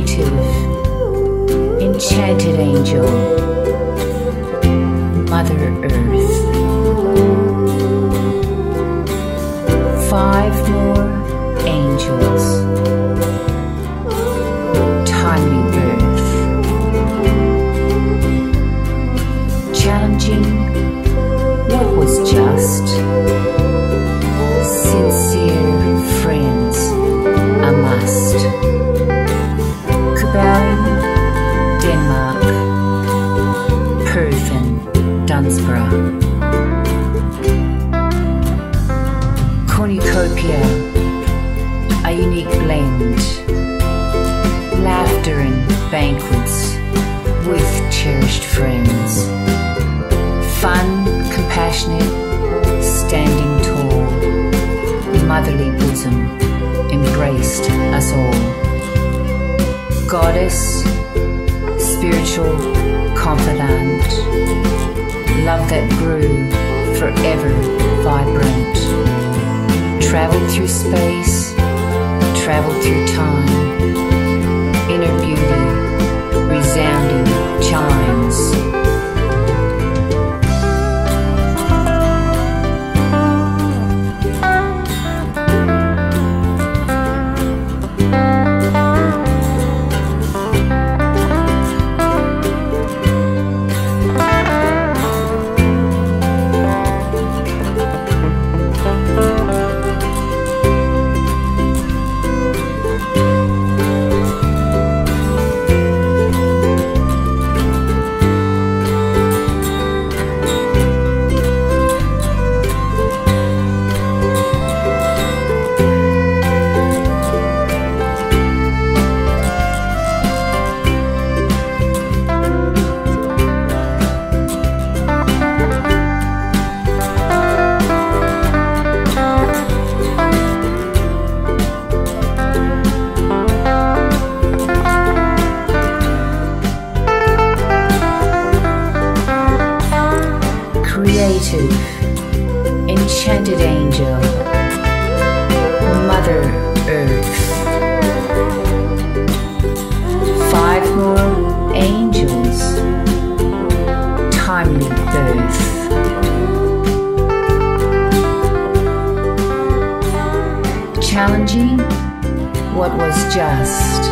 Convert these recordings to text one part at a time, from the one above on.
creative, enchanted angel, Mother Earth. Five more angels, unique blend. Laughter and banquets with cherished friends. Fun, compassionate, standing tall. Motherly bosom embraced us all goddess, spiritual confidant, love that grew forever vibrant. Traveled through space, traveled through time, inner beauty, resounding chimes. Creative, enchanted angel, Mother Earth. Five more angels, timely birth. Challenging what was just,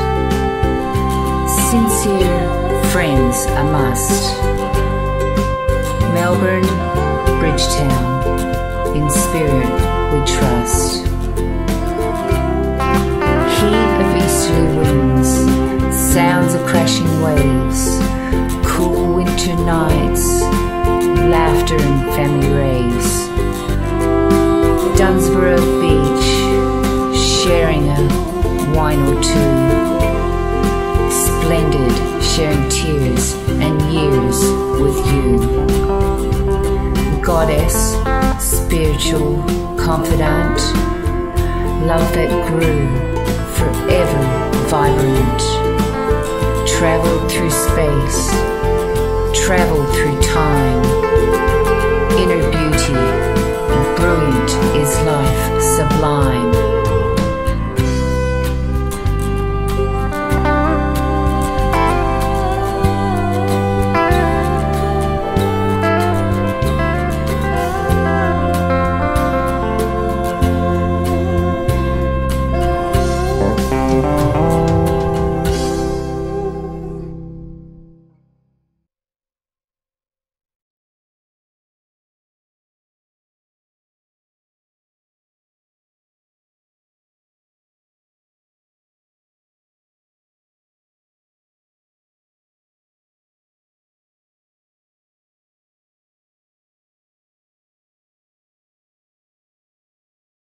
sincere friends a must. Melbourne, Bridgetown, in spirit we trust. Heat of easterly winds, sounds of crashing waves, cool winter nights, laughter and family rays. Dunsborough spiritual confidant, love that grew forever vibrant, traveled through space, traveled through time,